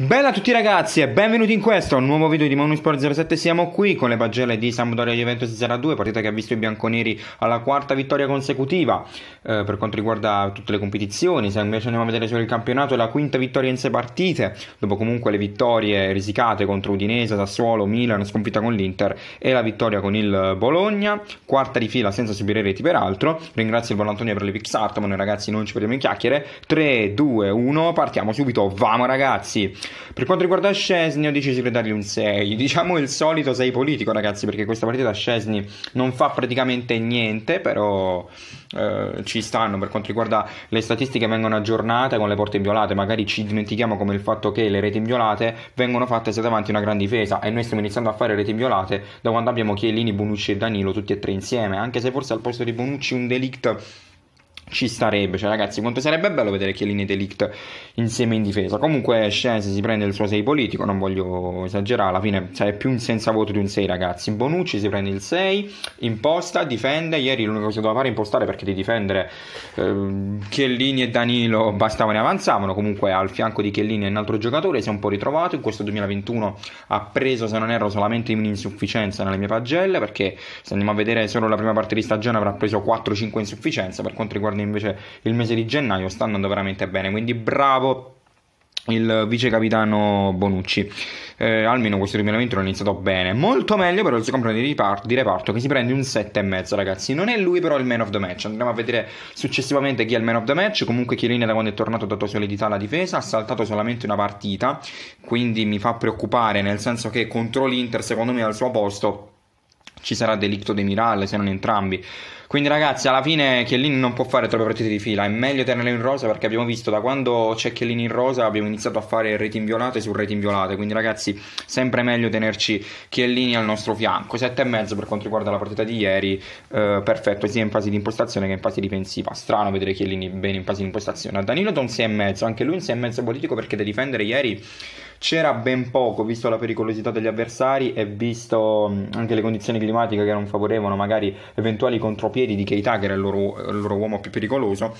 Bella a tutti ragazzi e benvenuti in questo nuovo video di Monusport 07 Siamo qui con le pagelle di Sampdoria Juventus 0-2 Partita che ha visto i bianconeri alla quarta vittoria consecutiva eh, Per quanto riguarda tutte le competizioni. Se invece andiamo a vedere solo il campionato è la quinta vittoria in sei partite Dopo comunque le vittorie risicate contro Udinese, Sassuolo, Milan, sconfitta con l'Inter E la vittoria con il Bologna. Quarta di fila senza subire reti peraltro. Ringrazio il buon Antonio per le pix art Ma noi ragazzi non ci perdiamo in chiacchiere. 3, 2, 1 Partiamo subito, vamo ragazzi per quanto riguarda Scesni ho deciso di dargli un 6, diciamo il solito 6 politico ragazzi perché questa partita Scesni non fa praticamente niente, però eh, ci stanno. Per quanto riguarda le statistiche vengono aggiornate con le porte inviolate, magari ci dimentichiamo come il fatto che le reti inviolate vengono fatte se davanti una gran difesa. E noi stiamo iniziando a fare reti inviolate da quando abbiamo Chiellini, Bonucci e Danilo tutti e tre insieme, anche se forse al posto di Bonucci un delict ci starebbe, cioè ragazzi quanto sarebbe bello vedere Chiellini e Delict insieme in difesa. Comunque Scienze si prende il suo 6 politico non voglio esagerare alla fine è più un senza voto di un 6 ragazzi. Bonucci si prende il 6 imposta, difende. Ieri l'unica cosa che doveva fare è impostare perché di difendere eh, Chiellini e Danilo bastavano e avanzavano. Comunque al fianco di Chiellini è un altro giocatore si è un po' ritrovato. In questo 2021 ha preso se non erro solamente un'insufficienza nelle mie pagelle perché se andiamo a vedere solo la prima parte di stagione avrà preso 4-5 insufficienze per quanto riguarda invece il mese di gennaio sta andando veramente bene, quindi bravo il vice capitano Bonucci. Eh, almeno questo 2020 l'ha iniziato bene. Molto meglio però il suo compagno di, di reparto che si prende un 7,5 ragazzi. Non è lui però il man of the match. Andremo a vedere successivamente chi è il man of the match. Comunque Chiellini da quando è tornato ha dato solidità alla difesa, ha saltato solamente una partita, quindi mi fa preoccupare nel senso che contro l'Inter secondo me al suo posto ci sarà Delicto De Mirale se non entrambi. Quindi ragazzi, alla fine Chiellini non può fare troppe partite di fila, è meglio tenerlo in rosa perché abbiamo visto da quando c'è Chiellini in rosa abbiamo iniziato a fare reti inviolate su reti inviolate, quindi ragazzi, sempre meglio tenerci Chiellini al nostro fianco. 7,5 per quanto riguarda la partita di ieri, eh, perfetto, sia in fase di impostazione che in fase difensiva. Strano vedere Chiellini bene in fase di impostazione. A Danilo da un 6,5, anche lui un 6,5 politico perché da difendere ieri c'era ben poco, visto la pericolosità degli avversari e visto anche le condizioni climatiche che non favorevano magari eventuali contropiedi di Keita, che era il loro, il loro uomo più pericoloso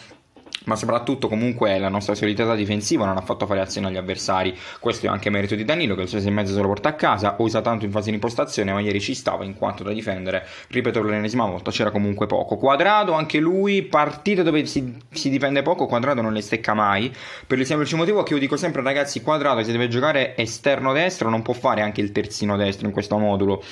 ma soprattutto comunque la nostra solidità difensiva non ha fatto fare azione agli avversari. Questo è anche merito di Danilo che il suo 6,5 se lo porta a casa, usa tanto in fase di impostazione, ma ieri ci stava in quanto da difendere, ripeto l'ennesima volta, c'era comunque poco. Quadrado, anche lui, partite dove si, si difende poco, Quadrado non le stecca mai, per il semplice motivo che io dico sempre ragazzi, Quadrado se deve giocare esterno destro non può fare anche il terzino destro in questo modulo.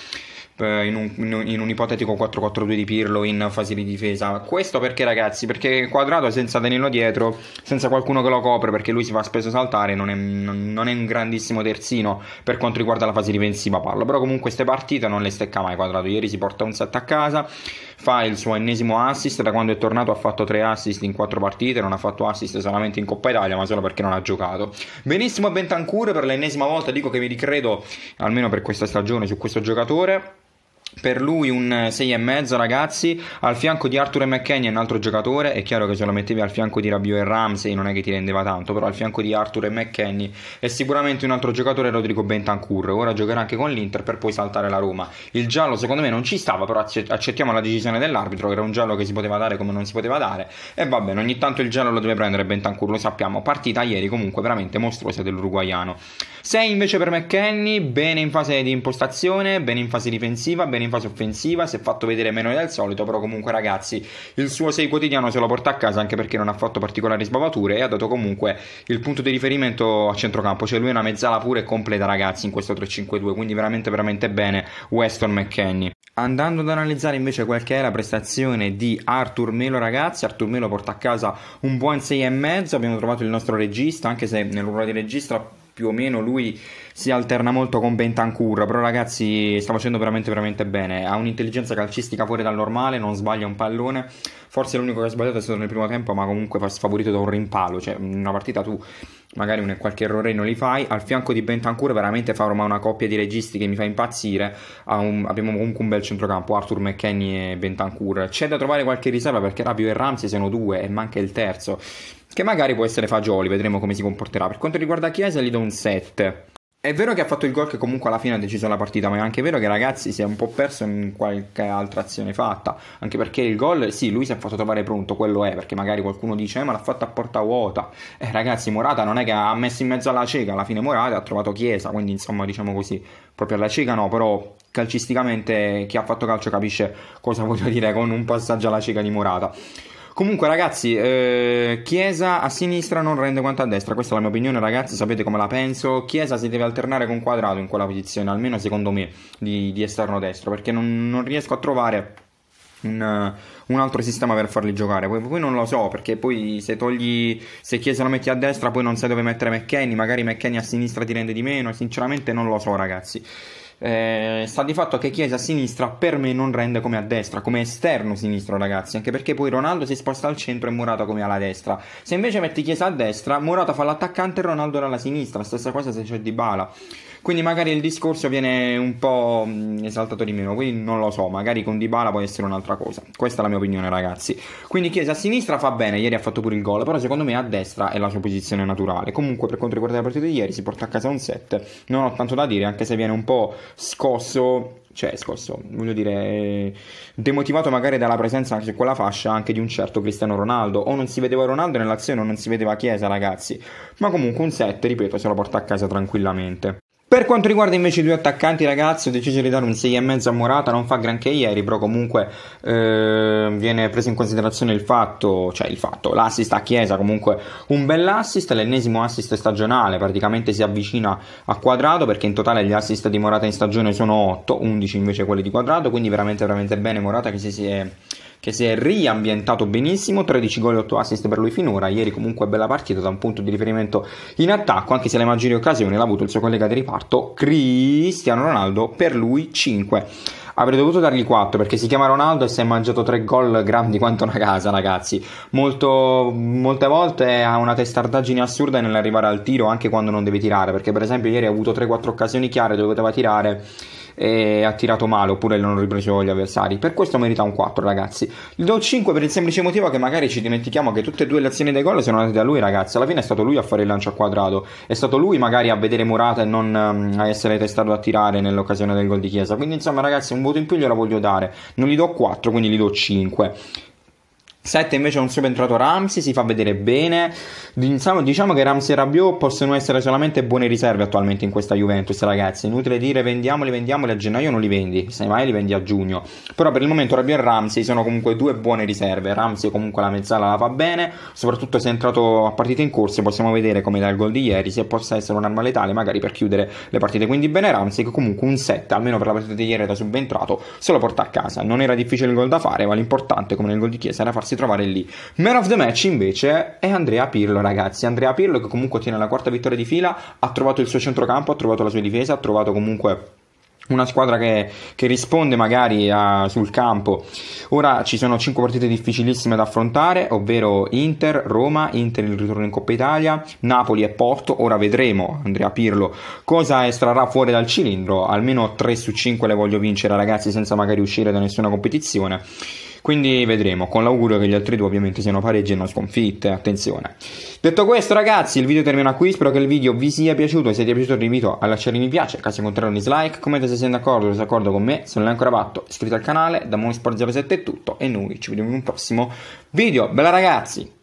Eh, in un, in un, ipotetico 4-4-2 di Pirlo in fase di difesa. Questo perché ragazzi? Perché Quadrato senza Danilo dietro, senza qualcuno che lo copre perché lui si fa spesso saltare, non è, non è un grandissimo terzino per quanto riguarda la fase difensiva parlo. Però comunque queste partite non le stecca mai Quadrato. Ieri si porta un set a casa, fa il suo ennesimo assist, da quando è tornato ha fatto 3 assist in 4 partite, non ha fatto assist solamente in Coppa Italia ma solo perché non ha giocato. Benissimo Bentancur per l'ennesima volta dico che mi ricredo almeno per questa stagione su questo giocatore per lui un 6,5 ragazzi. Al fianco di Arthur e McKenny un altro giocatore. È chiaro che se lo mettevi al fianco di Rabio e Ramsey non è che ti rendeva tanto però al fianco di Arthur e McKenny è sicuramente un altro giocatore Rodrigo Bentancur. Ora giocherà anche con l'Inter per poi saltare la Roma. Il giallo secondo me non ci stava però accettiamo la decisione dell'arbitro era un giallo che si poteva dare come non si poteva dare. E va bene ogni tanto il giallo lo deve prendere Bentancur lo sappiamo. Partita ieri comunque veramente mostruosa dell'uruguaiano. 6 invece per McKenny bene in fase di impostazione bene in fase difensiva bene in fase offensiva, si è fatto vedere meno del solito, però comunque ragazzi il suo 6 quotidiano se lo porta a casa anche perché non ha fatto particolari sbavature e ha dato comunque il punto di riferimento a centrocampo, cioè lui è una mezzala pura e completa ragazzi in questo 3-5-2, quindi veramente veramente bene Weston McKenny. Andando ad analizzare invece quel che è la prestazione di Arthur Melo ragazzi, Arthur Melo porta a casa un buon 6,5, abbiamo trovato il nostro regista, anche se nel ruolo di regista più o meno lui si alterna molto con Bentancur, però ragazzi sta facendo veramente veramente bene, ha un'intelligenza calcistica fuori dal normale, non sbaglia un pallone, forse l'unico che ha sbagliato è stato nel primo tempo, ma comunque fa sfavorito da un rimpalo, cioè una partita tu magari un, qualche errore non li fai, al fianco di Bentancur veramente fa ormai una coppia di registi che mi fa impazzire, un, abbiamo comunque un bel centrocampo, Arthur McKenny e Bentancur, c'è da trovare qualche riserva perché Rabio e Ramsey sono due e manca il terzo, che magari può essere Fagioli, vedremo come si comporterà. Per quanto riguarda Chiesa gli do un 7. È vero che ha fatto il gol che comunque alla fine ha deciso la partita, ma è anche vero che ragazzi si è un po' perso in qualche altra azione fatta. Anche perché il gol, sì, lui si è fatto trovare pronto, quello è, perché magari qualcuno dice, eh, ma l'ha fatto a porta vuota. Eh, ragazzi, Morata non è che ha messo in mezzo alla cieca, alla fine Morata ha trovato Chiesa, quindi insomma, diciamo così, proprio alla cieca no, però calcisticamente chi ha fatto calcio capisce cosa voglio dire con un passaggio alla cieca di Morata. Comunque, ragazzi, eh, Chiesa a sinistra non rende quanto a destra. Questa è la mia opinione, ragazzi. Sapete come la penso. Chiesa si deve alternare con quadrato in quella posizione, almeno secondo me, di, di esterno destro. Perché non, non riesco a trovare. Un, un, altro sistema per farli giocare. Poi, poi, non lo so, perché poi se togli. Se Chiesa lo metti a destra, poi non sai dove mettere McKenny. Magari McKenny a sinistra ti rende di meno. Sinceramente, non lo so, ragazzi. Eh, sta di fatto che Chiesa a sinistra per me non rende come a destra, come esterno sinistro, ragazzi. Anche perché poi Ronaldo si sposta al centro e Morata come alla destra. Se invece metti Chiesa a destra, Morata fa l'attaccante e Ronaldo alla sinistra. Stessa cosa se c'è Di Bala. Quindi magari il discorso viene un po' mm, esaltato di meno, quindi non lo so, magari con Dybala può essere un'altra cosa. Questa è la mia opinione, ragazzi. Quindi Chiesa a sinistra fa bene, ieri ha fatto pure il gol, però secondo me a destra è la sua posizione naturale. Comunque per quanto riguarda la partita di ieri si porta a casa un 7. Non ho tanto da dire, anche se viene un po' scosso cioè scosso, voglio dire, demotivato magari dalla presenza anche su quella fascia anche di un certo Cristiano Ronaldo, o non si vedeva Ronaldo nell'azione o non si vedeva Chiesa, ragazzi, ma comunque un 7, ripeto, se lo porta a casa tranquillamente. Per quanto riguarda invece i due attaccanti, ragazzi, ho deciso di dare un 6,5 a Morata. Non fa granché ieri, però comunque eh, viene preso in considerazione il fatto, cioè il fatto, l'assist a Chiesa, comunque un bell'assist, l'ennesimo assist stagionale, praticamente si avvicina a quadrato perché in totale gli assist di Morata in stagione sono 8, 11 invece quelli di quadrato, quindi veramente veramente bene Morata che si è che si è riambientato benissimo, 13 gol e 8 assist per lui finora, ieri comunque bella partita da un punto di riferimento in attacco, anche se le maggiori occasioni l'ha avuto il suo collega di riparto Cristiano Ronaldo, per lui 5. Avrei dovuto dargli 4 perché si chiama Ronaldo e si è mangiato 3 gol grandi quanto una casa, ragazzi. Molto, molte volte ha una testardaggine assurda nell'arrivare al tiro anche quando non deve tirare, perché per esempio ieri ha avuto 3-4 occasioni chiare dove poteva tirare e ha tirato male oppure non hanno ripreso gli avversari. Per questo merita un 4, ragazzi. Gli do 5 per il semplice motivo che magari ci dimentichiamo che tutte e due le azioni dei gol sono andate da lui, ragazzi. Alla fine è stato lui a fare il lancio a quadrato, è stato lui magari a vedere Murata e non um, a essere testato a tirare nell'occasione del gol di Chiesa. Quindi insomma, ragazzi, un voto in più glielo voglio dare. Non gli do 4, quindi gli do 5. 7 invece è un subentrato Ramsey, si fa vedere bene. Diciamo, diciamo che Ramsey e Rabiot possono essere solamente buone riserve attualmente in questa Juventus, ragazzi. Inutile dire vendiamoli, vendiamoli a gennaio non li vendi, se mai li vendi a giugno. Però per il momento Rabiot e Ramsey sono comunque due buone riserve. Ramsey comunque la mezzala la fa bene, soprattutto se è entrato a partite in corso possiamo vedere come dal gol di ieri se possa essere un'arma letale magari per chiudere le partite. Quindi bene Ramsey che comunque un 7, almeno per la partita di ieri da subentrato, se lo porta a casa. Non era difficile il gol da fare, ma l'importante come nel gol di Chiesa era farsi trovare lì. Man of the match invece è Andrea Pirlo, ragazzi. Andrea Pirlo che comunque ottiene la quarta vittoria di fila, ha trovato il suo centrocampo, ha trovato la sua difesa, ha trovato comunque una squadra che, che risponde magari a, sul campo. Ora ci sono 5 partite difficilissime da affrontare, ovvero Inter, Roma, Inter il ritorno in Coppa Italia, Napoli e Porto. Ora vedremo Andrea Pirlo cosa estrarrà fuori dal cilindro. Almeno 3 su 5 le voglio vincere, ragazzi, senza magari uscire da nessuna competizione. Quindi vedremo, con l'augurio che gli altri due ovviamente siano pareggi e non sconfitte, attenzione. Detto questo ragazzi, il video termina qui, spero che il video vi sia piaciuto, se ti è piaciuto ti invito a lasciare mi piace, caso contrario un dislike, commenta se siete d'accordo o disaccordo con me, se non l'hai ancora fatto iscriviti al canale, da Monsport07 è tutto e noi ci vediamo in un prossimo video, bella ragazzi!